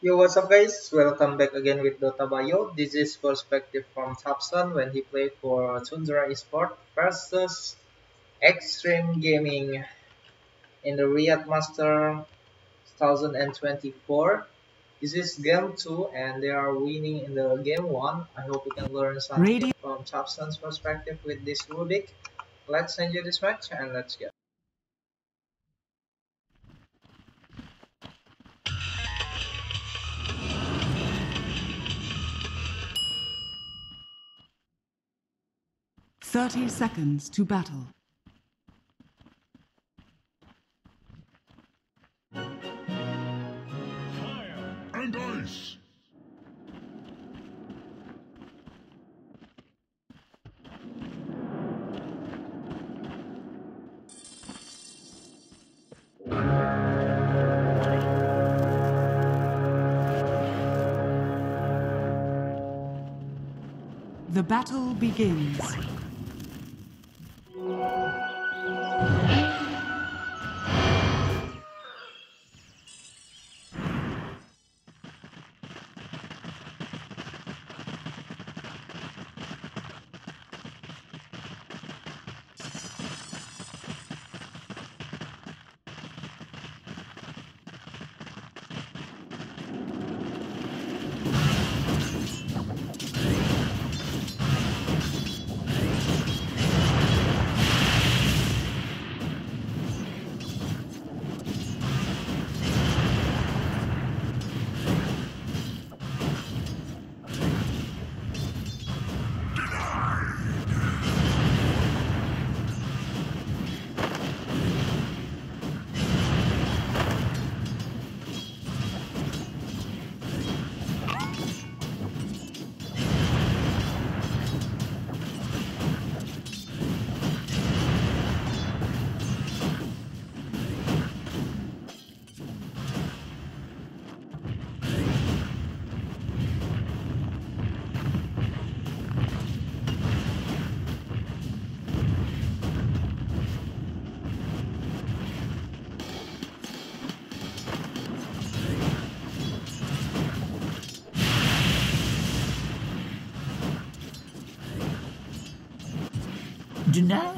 Yo, what's up guys? Welcome back again with Dotabayo. This is perspective from Topson when he played for Tundra Esport versus Xtreme Gaming in the Riyadh Master 2024. This is game 2 and they are winning in the game 1. I hope you can learn something from Topson's perspective with this Rubick. Let's enjoy this match and let's go. Thirty seconds to battle. Fire and ice! The battle begins. Denied. First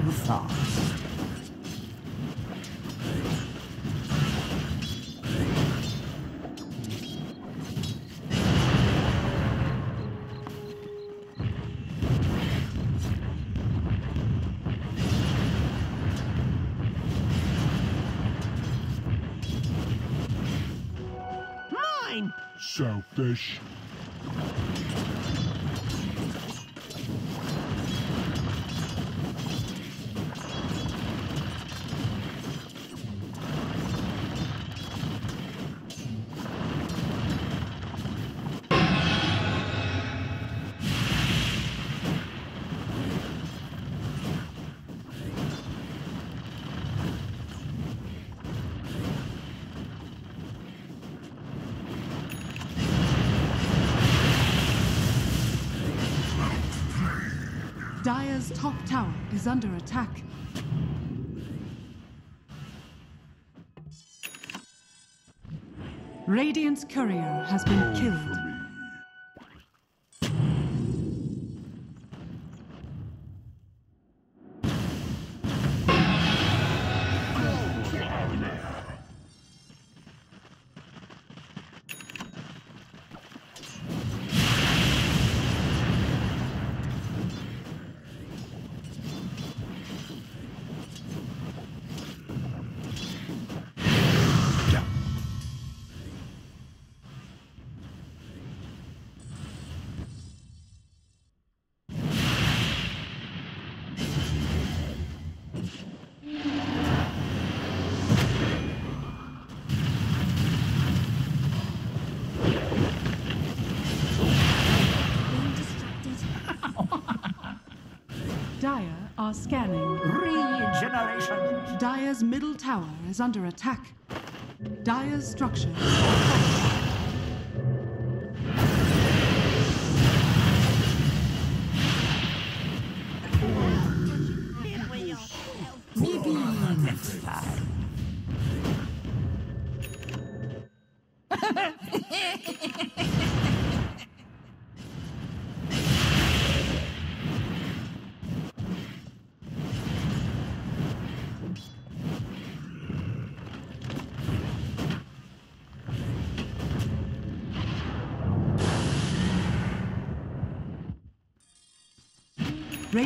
so fast. Mine! Selfish. Dire's top tower is under attack. Radiant's courier has been killed. Scanning. Regeneration! Dire's middle tower is under attack. Dire's structures.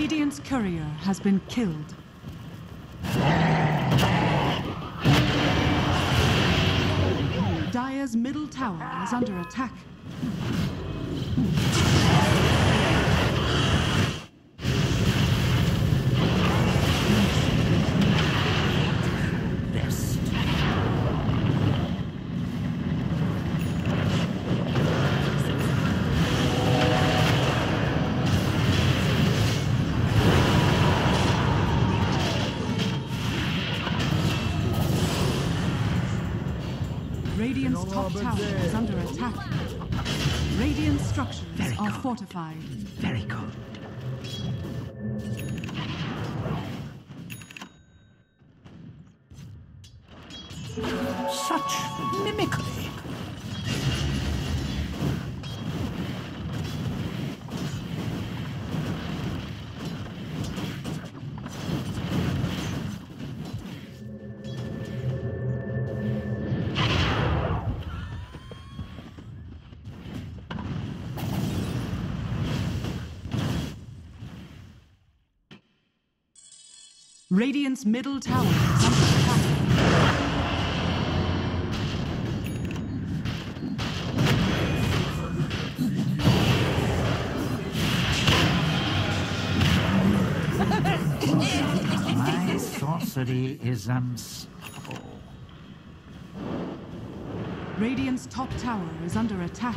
Radiant's courier has been killed. Dire's middle tower is under attack. Tower is under attack. Radiant structures Very are fortified. Very good. Such mimicry. Radiant's middle tower is under attack. My sorcery is unstoppable. Radiant's top tower is under attack.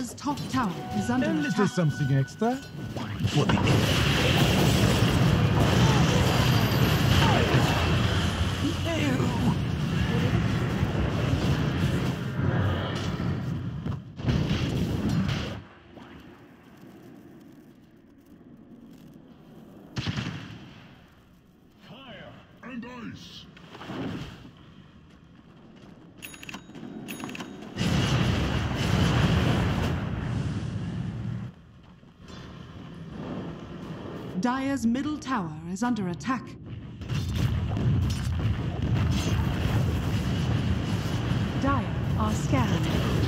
Dire's top tower is under A little attack. something extra for the Ew. Fire and ice. Dire's middle tower is under attack. Dire are scared.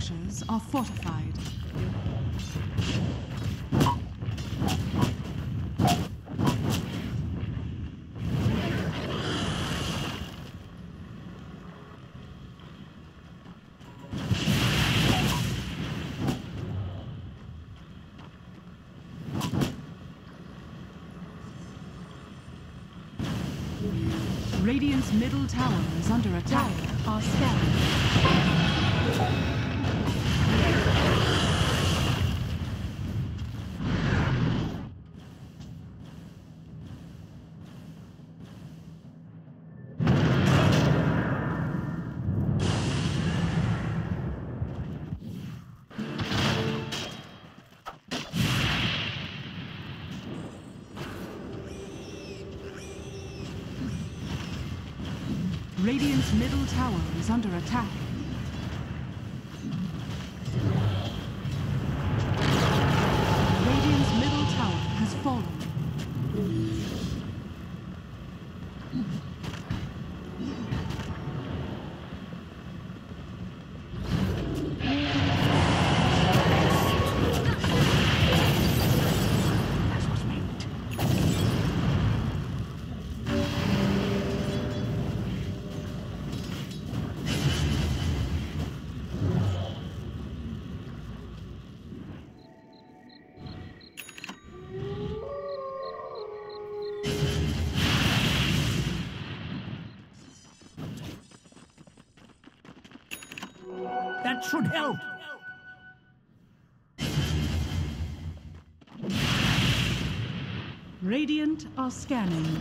Structures are fortified. Radiant's middle tower is under attack. are scared. Under attack. Should help. Radiant are scanning.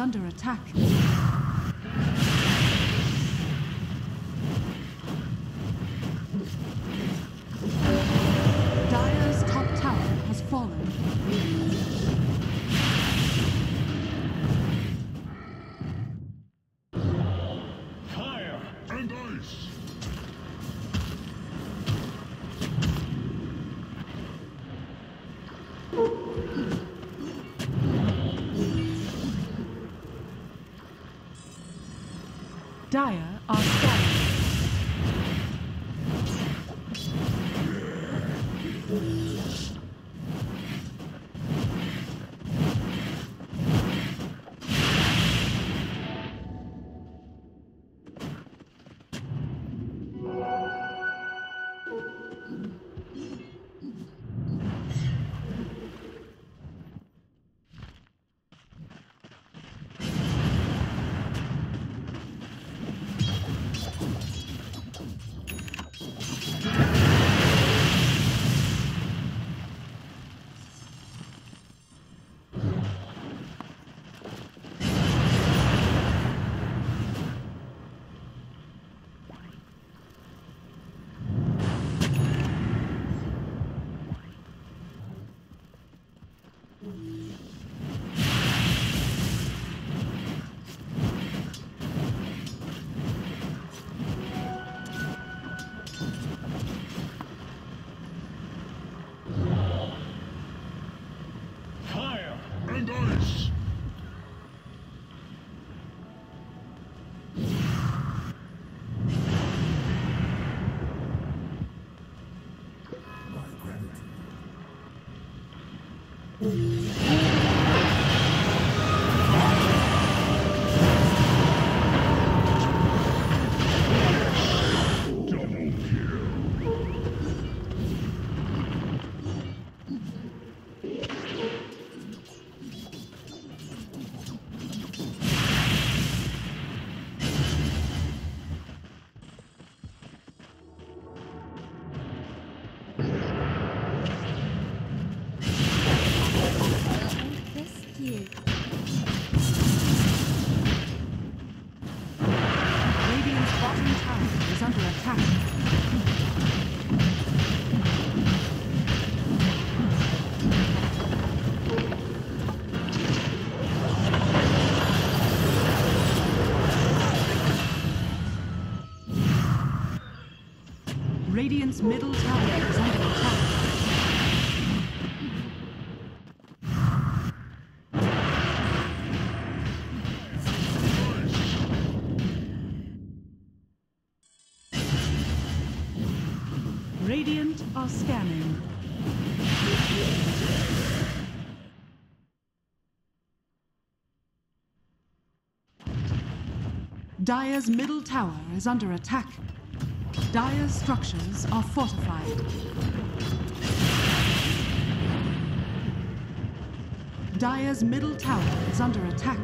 Under attack. Radiant are scanning. Dire's middle tower is under attack. Dire's structures are fortified. Dire's middle tower is under attack.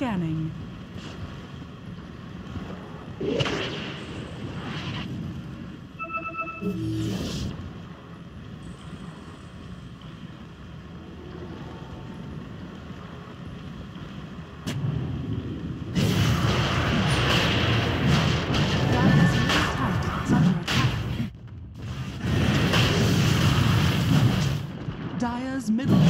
Scanning. Dire's middle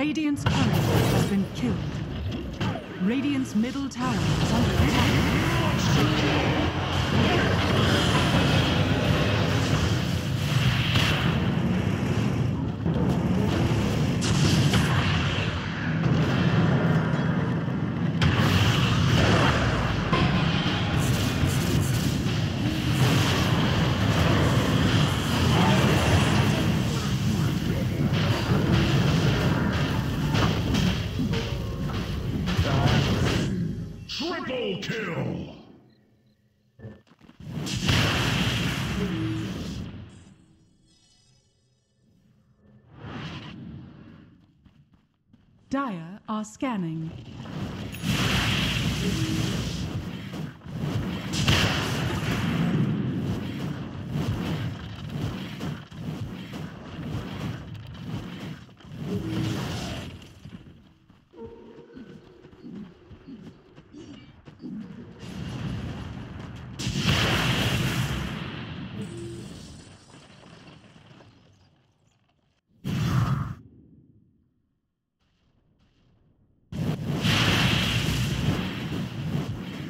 Radiant's courier has been killed. Radiant's middle tower is under attack. Scanning.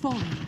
Tower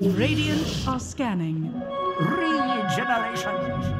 Radiant are scanning. Regeneration.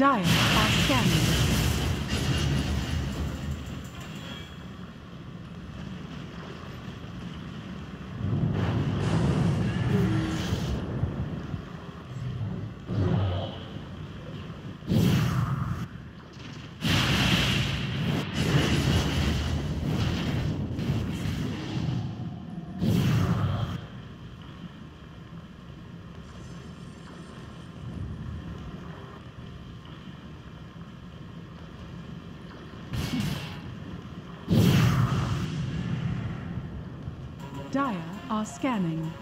Dire are scanning. Dire scanning.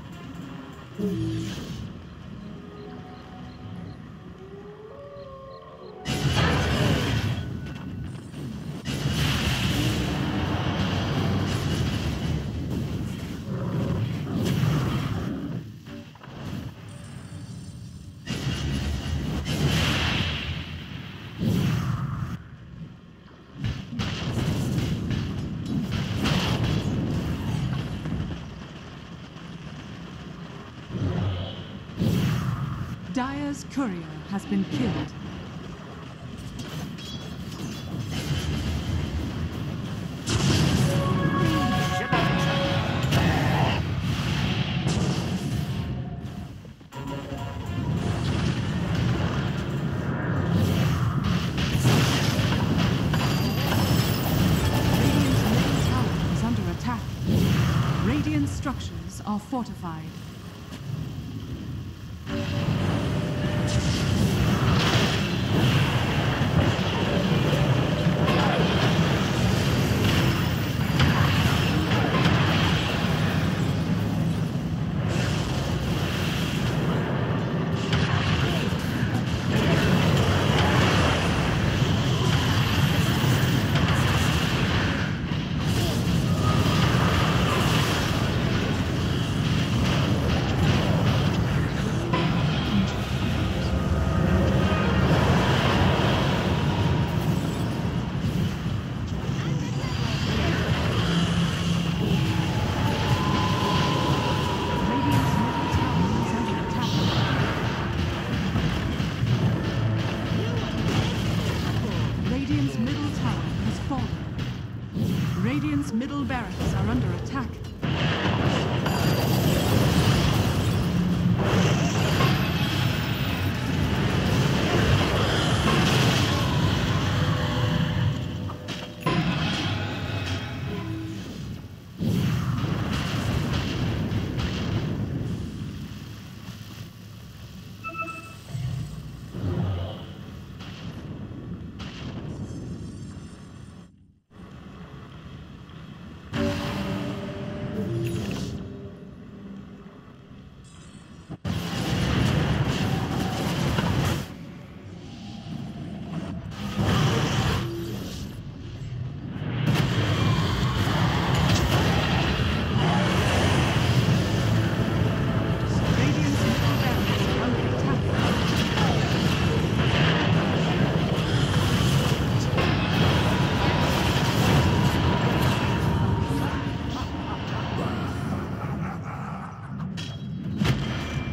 Dire's courier has been killed.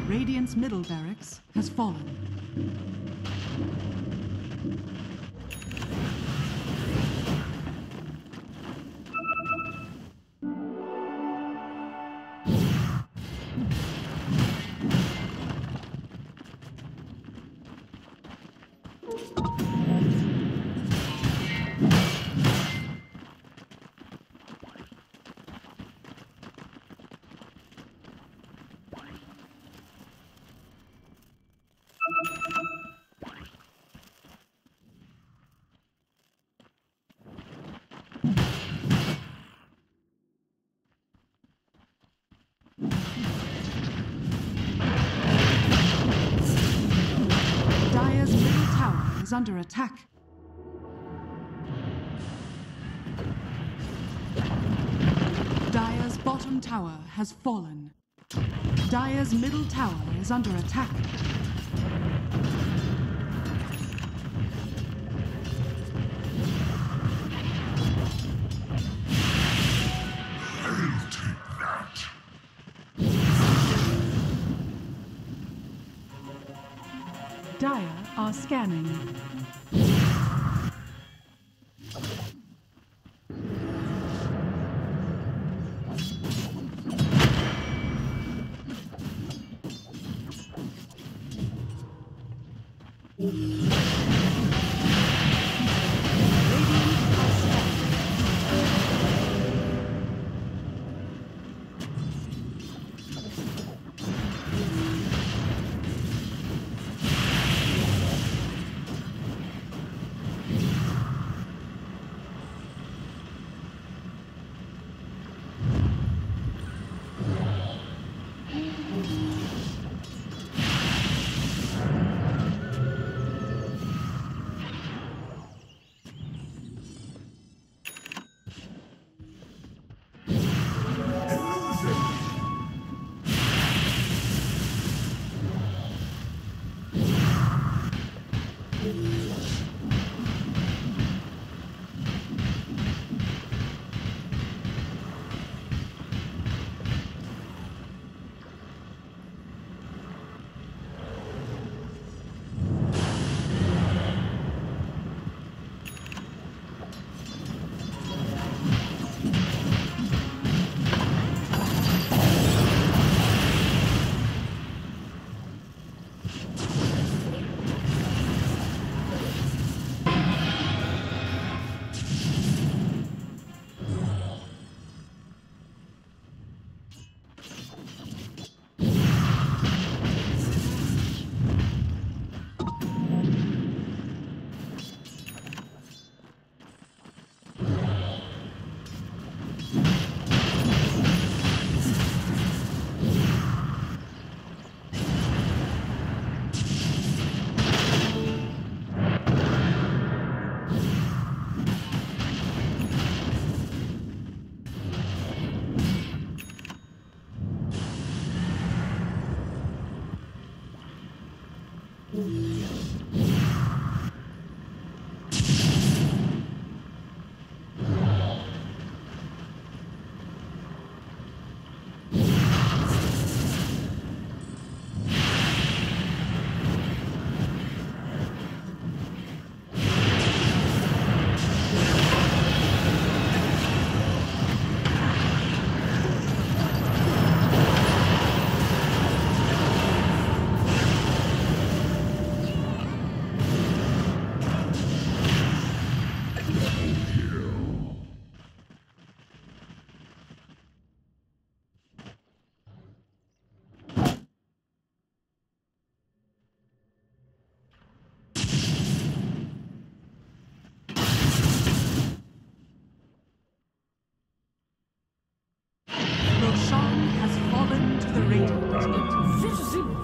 Radiant's middle barracks has fallen. Under attack. Dire's bottom tower has fallen. Dire's middle tower is under attack. Scanning.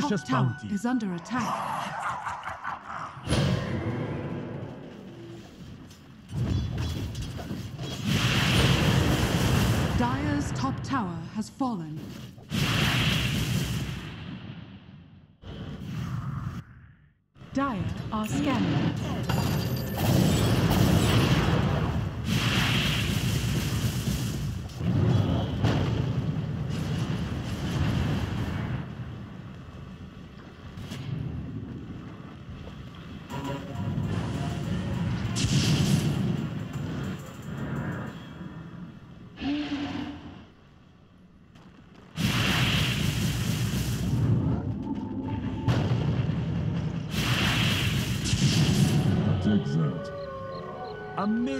Precious top tower bounty. is under attack. Dire's top tower has fallen. Dire are scanning.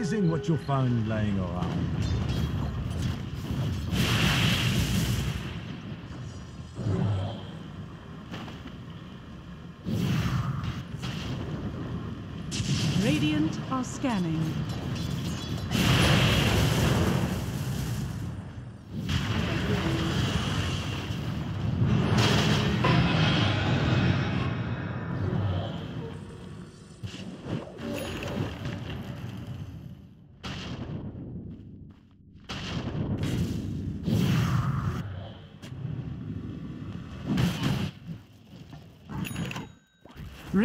Amazing what you found lying around. Radiant are scanning.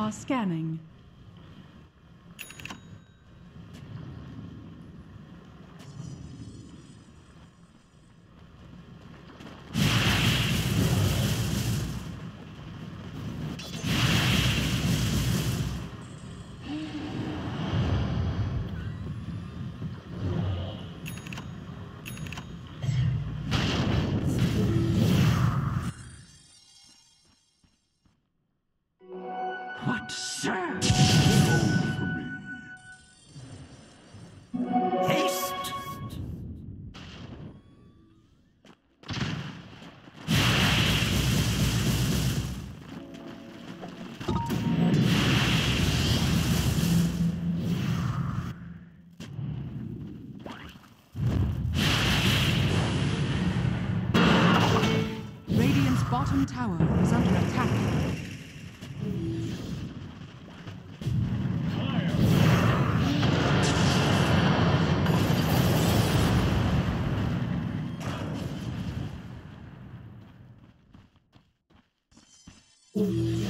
Are scanning. Dire